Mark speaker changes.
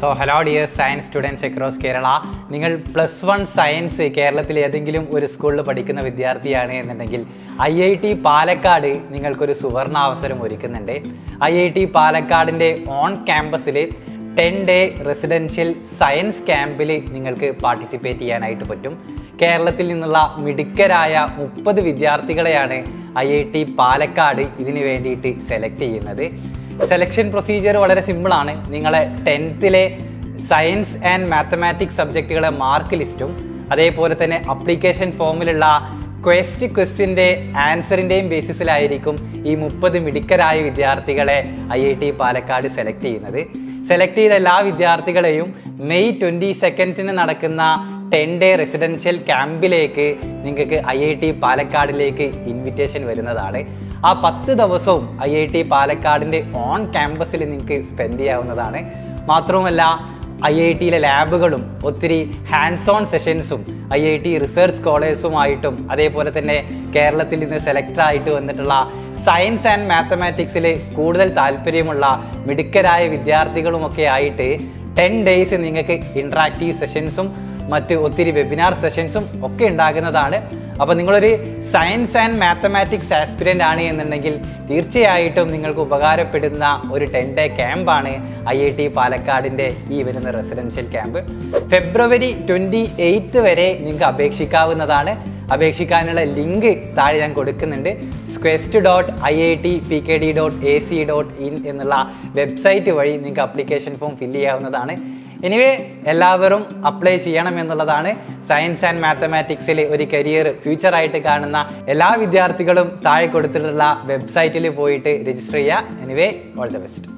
Speaker 1: So hello dear science students across Kerala നിങ്ങൾ plus one science കേരളത്തിൽ ഏതെങ്കിലും ഒരു സ്കൂളിൽ പഠിക്കുന്ന വിദ്യാർത്ഥിയാണ് എന്നുണ്ടെങ്കിൽ ഐ ഐ ടി പാലക്കാട് നിങ്ങൾക്കൊരു സുവർണ അവസരം ഒരുക്കുന്നുണ്ട്. ഐ ഐ ടി പാലക്കാടിന്റെ ഓൺ ക്യാമ്പസിൽ ടെൻ ഡേ റെസിഡൻഷ്യൽ സയൻസ് ക്യാമ്പിൽ നിങ്ങൾക്ക് പാർട്ടിസിപ്പേറ്റ് ചെയ്യാനായിട്ട് പറ്റും. കേരളത്തിൽ നിന്നുള്ള മിടുക്കരായ മുപ്പത് വിദ്യാർത്ഥികളെയാണ് ഐ ഐ ടി പാലക്കാട് ഇതിനു വേണ്ടിയിട്ട് സെലക്ട് ചെയ്യുന്നത്. സെലക്ഷൻ പ്രൊസീജിയർ വളരെ സിമ്പിളാണ് നിങ്ങളെ ടെൻത്തിലെ സയൻസ് ആൻഡ് മാത്തമാറ്റിക്സ് സബ്ജക്റ്റുകളെ മാർക്ക് ലിസ്റ്റും അതേപോലെ തന്നെ അപ്ലിക്കേഷൻ ഫോമിലുള്ള ക്വസ്റ്റ് ക്വസ്റ്റിന്റെ ആൻസറിന്റെയും ബേസിസിലായിരിക്കും ഈ മുപ്പത് മിടുക്കരായ വിദ്യാർത്ഥികളെ I I T Palakkad select ചെയ്യുന്നത്. സെലക്ട് ചെയ്ത എല്ലാ വിദ്യാർത്ഥികളെയും മെയ് ട്വന്റി സെക്കൻഡിന് നടക്കുന്ന ടെൻ ഡേ റെസിഡൻഷ്യൽ ക്യാമ്പിലേക്ക് നിങ്ങൾക്ക് ഐ ഐ ടി പാലക്കാടിലേക്ക് ഇൻവിറ്റേഷൻ വരുന്നതാണ്. ആ പത്ത് ദിവസവും ഐ ഐ ടി പാലക്കാടിന്റെ ഓൺ ക്യാമ്പസിൽ നിങ്ങൾക്ക് സ്പെൻഡ് ചെയ്യാവുന്നതാണ്. മാത്രവുമല്ല ഐ ഐ ടിയിലെ ലാബുകളും ഒത്തിരി ഹാൻഡ്സ് ഓൺ സെഷൻസും ഐ ഐ ടി റിസർച്ച് സ്കോളേഴ്സുമായിട്ടും അതേപോലെ തന്നെ കേരളത്തിൽ നിന്ന് സെലക്ട് ആയിട്ട് വന്നിട്ടുള്ള സയൻസ് ആൻഡ് മാത്തമാറ്റിക്സിൽ കൂടുതൽ താല്പര്യമുള്ള മിടുക്കരായ വിദ്യാർത്ഥികളുമൊക്കെ ആയിട്ട് ടെൻ ഡേയ്സ് നിങ്ങൾക്ക് ഇൻട്രാക്റ്റീവ് സെഷൻസും മറ്റ് ഒത്തിരി വെബിനാർ സെഷൻസും ഒക്കെ ഉണ്ടാകുന്നതാണ്. അപ്പോൾ നിങ്ങളൊരു സയൻസ് ആൻഡ് മാത്തമാറ്റിക്സ് ആസ്പിരന്റ് ആണ് എന്നുണ്ടെങ്കിൽ തീർച്ചയായിട്ടും നിങ്ങൾക്ക് ഉപകാരപ്പെടുന്ന ഒരു ടെൻ ഡേ ക്യാമ്പാണ് ഐ ഐ ടി പാലക്കാടിന്റെ ഈ വരുന്ന residential camp February twenty eighth വരെ നിങ്ങൾക്ക് അപേക്ഷിക്കാവുന്നതാണ്. അപേക്ഷിക്കാനുള്ള ലിങ്ക് താഴെ ഞാൻ കൊടുക്കുന്നുണ്ട്. Squest dot I I T P K D dot A C dot in എന്നുള്ള വെബ്സൈറ്റ് വഴി നിങ്ങൾക്ക് അപ്ലിക്കേഷൻ ഫോം ഫില്ല് ചെയ്യാവുന്നതാണ്. എനിവേ എല്ലാവരും അപ്ലൈ ചെയ്യണം എന്നുള്ളതാണ് സയൻസ് ആൻഡ് മാത്തമാറ്റിക്സിൽ ഒരു കരിയർ ഫ്യൂച്ചറായിട്ട് കാണുന്ന എല്ലാ വിദ്യാർത്ഥികളും താഴെ കൊടുത്തിട്ടുള്ള വെബ്സൈറ്റിൽ പോയിട്ട് രജിസ്റ്റർ ചെയ്യുക. Anyway all the best